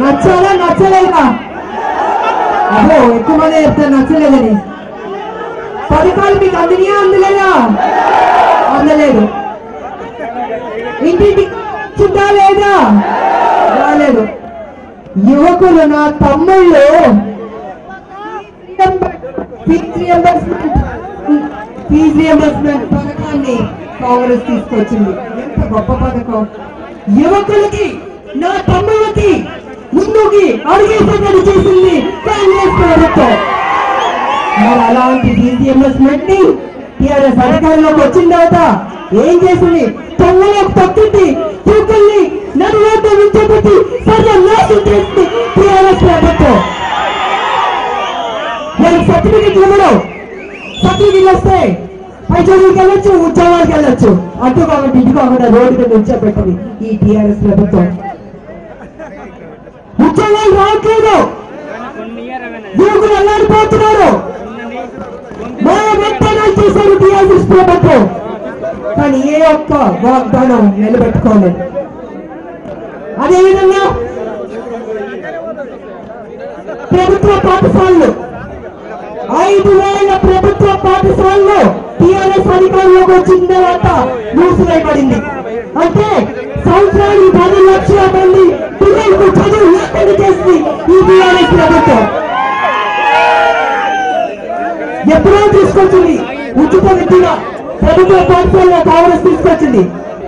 నచ్చాలా నచ్చలేదా అహో ఎక్కువ మంది చెప్తారు నచ్చలేదని పథకాలు మీకు అందినయా అందలేదా? అందలేదు. ఇంటింటి చుట్టా లేదా? రాలేదు. యువకులు నా తమ్ముళ్ళు. ఫీజు రియంబర్స్మెంట్ ఫీజు రియంబర్స్మెంట్ పథకాన్ని కాంగ్రెస్ తీసుకొచ్చింది. ఎంత గొప్ప పథకం. యువకులకి నా తమ్ముళ్ళకి ముందుకి అడిగేసేటట్టు చేసింది కాంగ్రెస్ ప్రభుత్వం. మరి అలాంటి ఫీజు రియంబర్స్మెంట్ని టీఆర్ఎస్ అధికారంలోకి వచ్చిన తర్వాత ఏం చేసింది? తొంగలోకి తొక్కింది. తూకల్ని నడివేద్ద వించబెట్టి సర్వనాశం చేసింది టీఆర్ఎస్ ప్రభుత్వం. మరి సర్టిఫికెట్ ఇవ్వడం. సర్టిఫికెట్ వస్తే పై చదువుకి వెళ్ళొచ్చు ఉద్యోగాలకు వెళ్ళొచ్చు అటు కాబట్టి ఇటు కాకుండా రోడ్డు మీద ఉంచబెట్టది ఈ టిఆర్ఎస్ ప్రభుత్వం. ఉద్యోగాలు రావట్లేదు. యువకులు అల్లాడిపోతున్నారు. వాగ్దానాలు చేశారు టిఆర్ఎస్ ప్రభుత్వం. కానీ ఏ ఒక్క వాగ్దానం నిలబెట్టుకోలేదు. అదేవిధంగా ప్రభుత్వ పాఠశాలలు టీఆర్ఎస్ వచ్చిన తర్వాత మూసివేయబడింది. అంటే సంవత్సరానికి పది లక్షల మంది పిల్లలకు చదువు లేకుండా చేసింది ఈ టీఆర్ఎస్ ప్రభుత్వం. ఎప్పుడో తీసుకొచ్చింది ఉచిత విద్యగా ప్రభుత్వ పాఠశాలలో కాంగ్రెస్ తీసుకొచ్చింది.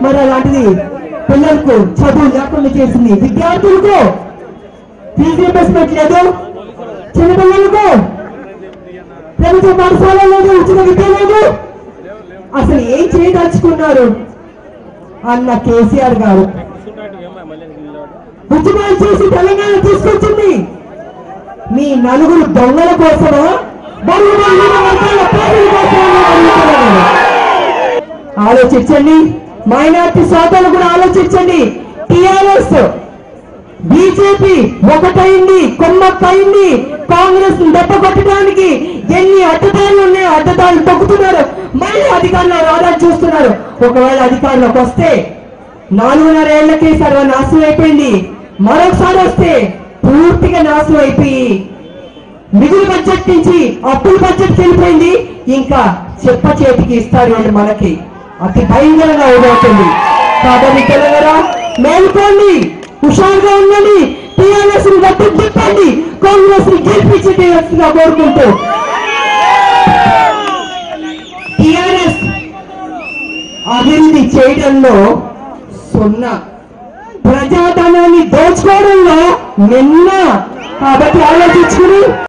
మరి అలాంటిది పిల్లలకు చదువు లేకుండా చేసింది విద్యార్థులకు ఫీజు రియంబర్స్మెంట్ లేదు చిన్నపిల్లలకు ప్రభుత్వ పాఠశాల లేదు ఉచిత విద్య లేదు. అసలు ఏం చేయదలుచుకున్నారు? అన్న కేసీఆర్ గారు. ఉద్యమాలు చేసి తెలంగాణ తీసుకొచ్చింది. మీ నలుగురు దొంగల కోసమా? ఆలోచించండి. మైనార్టీ సోదరులు కూడా ఆలోచించండి. టిఆర్ఎస్ బీజేపీ ఒకటైంది కొమ్మక్కైంది. కాంగ్రెస్ దెబ్బ కొట్టడానికి ఎన్ని అడ్డదారులు ఉన్నాయో అడ్డదారులు తొక్కుతున్నారు. మళ్ళీ అధికారంలో రావాలని చూస్తున్నారు. ఒకవేళ అధికారంలోకి వస్తే నాలుగున్నర ఏళ్ళకే సర్వనాశనం అయిపోయింది. మరొకసారి వస్తే పూర్తిగా నాశనం అయిపోయి మిగులు బడ్జెట్ నుంచి అప్పుల బడ్జెట్ వెళ్ళిపోయింది. ఇంకా చెప్ప చేతికి ఇస్తారు వాళ్ళు మనకి. అతి భయంకరంగా అవుతుంది కాబట్టి తెలంగాణ మేలుకోండి. హుషారుగా ఉండండి. టీఆర్ఎస్ని గట్టి తిప్పండి. కాంగ్రెస్ని గెలిపించి టీఆర్ఎస్ కోరుకుంటూ అభివృద్ధి చేయడంలో సున్నా. ప్రజాధనాన్ని దోచుకోవడంలో నిన్న. కాబట్టి ఆలోచించుకుని